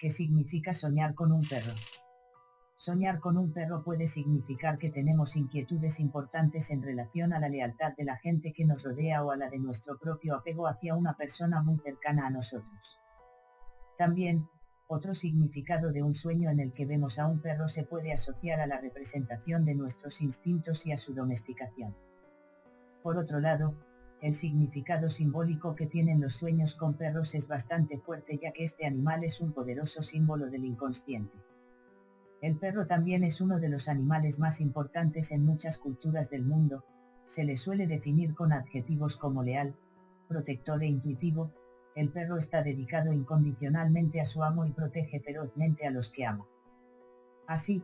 ¿Qué significa soñar con un perro? Soñar con un perro puede significar que tenemos inquietudes importantes en relación a la lealtad de la gente que nos rodea o a la de nuestro propio apego hacia una persona muy cercana a nosotros. También, otro significado de un sueño en el que vemos a un perro se puede asociar a la representación de nuestros instintos y a su domesticación. Por otro lado, el significado simbólico que tienen los sueños con perros es bastante fuerte ya que este animal es un poderoso símbolo del inconsciente. El perro también es uno de los animales más importantes en muchas culturas del mundo, se le suele definir con adjetivos como leal, protector e intuitivo, el perro está dedicado incondicionalmente a su amo y protege ferozmente a los que ama. Así,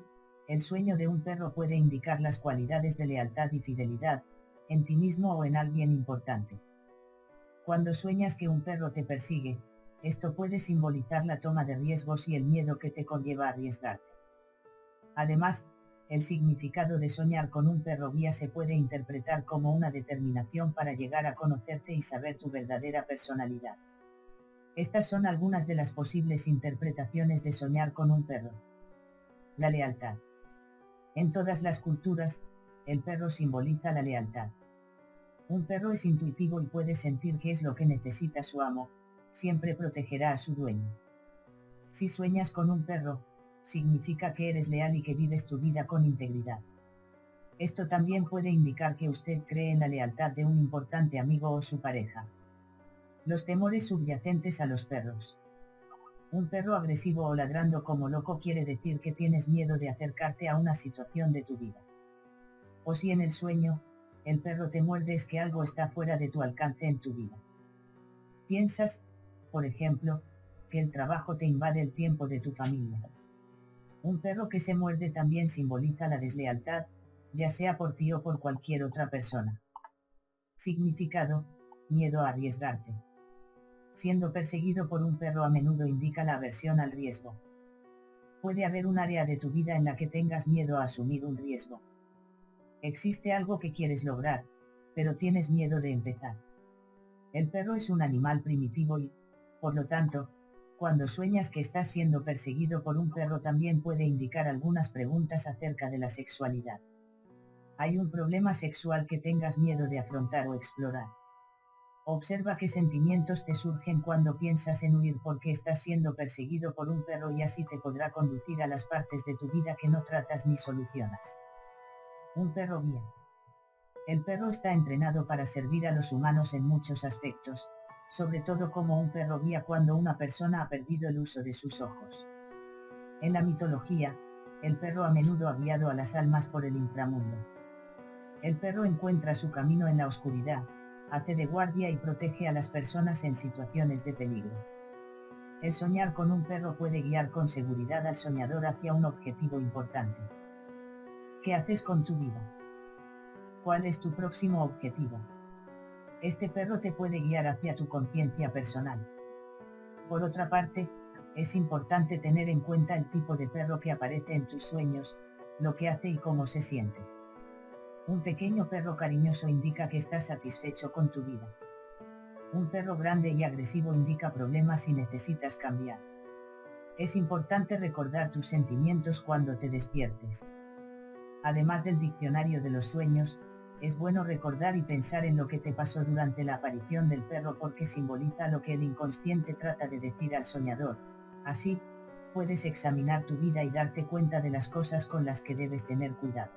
el sueño de un perro puede indicar las cualidades de lealtad y fidelidad, en ti mismo o en alguien importante. Cuando sueñas que un perro te persigue, esto puede simbolizar la toma de riesgos y el miedo que te conlleva arriesgarte. Además, el significado de soñar con un perro guía se puede interpretar como una determinación para llegar a conocerte y saber tu verdadera personalidad. Estas son algunas de las posibles interpretaciones de soñar con un perro. La lealtad. En todas las culturas, el perro simboliza la lealtad. Un perro es intuitivo y puede sentir qué es lo que necesita su amo, siempre protegerá a su dueño. Si sueñas con un perro, significa que eres leal y que vives tu vida con integridad. Esto también puede indicar que usted cree en la lealtad de un importante amigo o su pareja. Los temores subyacentes a los perros. Un perro agresivo o ladrando como loco quiere decir que tienes miedo de acercarte a una situación de tu vida. O si en el sueño, el perro te muerde es que algo está fuera de tu alcance en tu vida. Piensas, por ejemplo, que el trabajo te invade el tiempo de tu familia. Un perro que se muerde también simboliza la deslealtad, ya sea por ti o por cualquier otra persona. Significado, miedo a arriesgarte. Siendo perseguido por un perro a menudo indica la aversión al riesgo. Puede haber un área de tu vida en la que tengas miedo a asumir un riesgo. Existe algo que quieres lograr, pero tienes miedo de empezar. El perro es un animal primitivo y, por lo tanto, cuando sueñas que estás siendo perseguido por un perro también puede indicar algunas preguntas acerca de la sexualidad. Hay un problema sexual que tengas miedo de afrontar o explorar. Observa qué sentimientos te surgen cuando piensas en huir porque estás siendo perseguido por un perro y así te podrá conducir a las partes de tu vida que no tratas ni solucionas. Un perro guía. El perro está entrenado para servir a los humanos en muchos aspectos, sobre todo como un perro guía cuando una persona ha perdido el uso de sus ojos. En la mitología, el perro a menudo ha guiado a las almas por el inframundo. El perro encuentra su camino en la oscuridad, hace de guardia y protege a las personas en situaciones de peligro. El soñar con un perro puede guiar con seguridad al soñador hacia un objetivo importante. ¿Qué haces con tu vida? ¿Cuál es tu próximo objetivo? Este perro te puede guiar hacia tu conciencia personal. Por otra parte, es importante tener en cuenta el tipo de perro que aparece en tus sueños, lo que hace y cómo se siente. Un pequeño perro cariñoso indica que estás satisfecho con tu vida. Un perro grande y agresivo indica problemas y necesitas cambiar. Es importante recordar tus sentimientos cuando te despiertes. Además del diccionario de los sueños, es bueno recordar y pensar en lo que te pasó durante la aparición del perro porque simboliza lo que el inconsciente trata de decir al soñador. Así, puedes examinar tu vida y darte cuenta de las cosas con las que debes tener cuidado.